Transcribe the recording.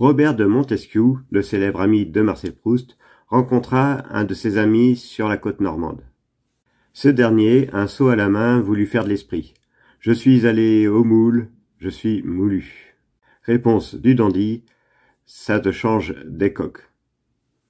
Robert de Montesquieu, le célèbre ami de Marcel Proust, rencontra un de ses amis sur la côte normande. Ce dernier, un seau à la main, voulut faire de l'esprit. Je suis allé au moule, je suis moulu. Réponse du dandy, ça te change des coques.